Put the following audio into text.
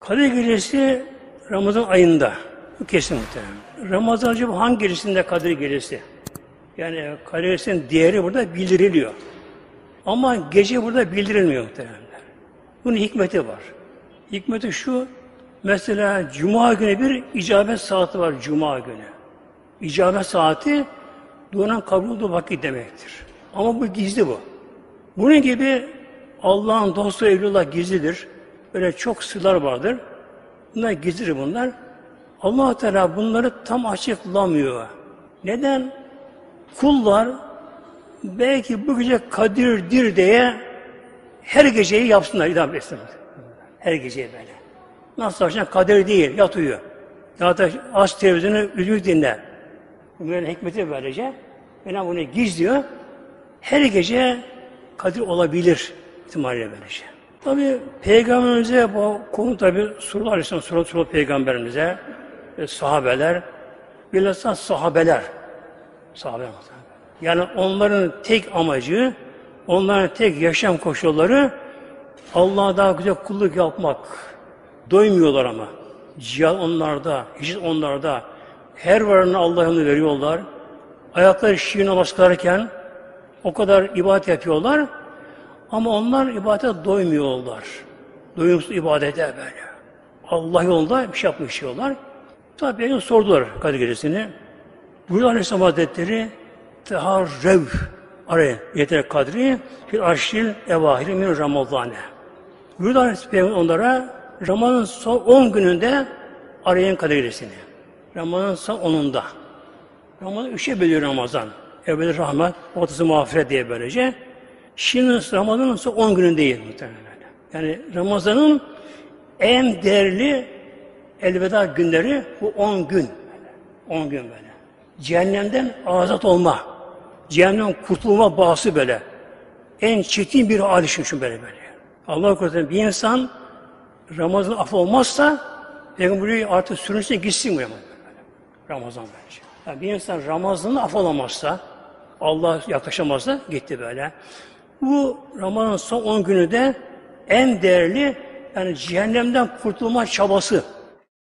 Kadir Gecesi Ramazan ayında. Bu kesin muhtemelen. Ramazan acaba hangi gecesinde Kadir Gecesi? Yani Kadir Gecesi'nin değeri burada bildiriliyor. Ama gece burada bildirilmiyor muhtemelen. Bunun hikmeti var. Hikmeti şu, mesela Cuma günü bir icabet saati var Cuma günü. İcabet saati duanın kabul olduğu vakit demektir. Ama bu gizli bu. Bunun gibi Allah'ın dostu evlullah gizlidir. Böyle çok sırlar vardır. Bunlar gizlidir bunlar. allah Teala bunları tam açıklamıyor. Neden? Kullar belki bu gece kadirdir diye her geceyi yapsınlar, idam etsinler. Her geceyi böyle. Nasıl akşam kadir değil, yat. Ya da aç televizyonu, üzgün dinle. Bu böyle hikmeti böylece. Mevlam bunu gizliyor. Her gece kadir olabilir ihtimalle böylece. Tabi peygamberimize bu konu tabi sorular Aleyhisselam soru soru peygamberimize e, sahabeler bilhassa sahabeler sahabeler yani onların tek amacı onların tek yaşam koşulları Allah'a daha güzel kulluk yapmak. Doymuyorlar ama. Cihad onlarda, hicret onlarda. Her varını Allah'ını veriyorlar. Ayakları şiir namaz kılarken o kadar ibadet yapıyorlar. Ama onlar ibadete doymuyorlar. Doyumsuz ibadete böyle. Allah yolunda bir şey yapmak istiyorlar. Tabi sordular Kadir Gecesi'ni. Buyurdu Aleyhisselam Hazretleri teharrev araya yeter kadri bir aşil evahiri min ramazane. Buyurdu Aleyhisselam onlara Ramazan son 10 gününde arayın Kadir Gecesi'ni. Ramazan son 10'unda. Ramazan üçe bölüyor Ramazan. Evveli rahmet, ortası mağfiret diye böylece. Şimdi Ramazan'ın son 10 günündeyiz muhtemelen. Yani Ramazan'ın en değerli elveda günleri bu 10 gün. 10 gün böyle. Cehennemden azat olma. Cehennem kurtulma bağısı böyle. En çetin bir hal için böyle böyle. Allah korusun bir insan Ramazan af olmazsa Peygamberi artık sürünsün gitsin bu Ramazan. Ramazan bence. Yani bir insan Ramazan'ı af olamazsa Allah yaklaşamazsa gitti böyle. Bu Ramazan son 10 günü de en değerli yani cehennemden kurtulma çabası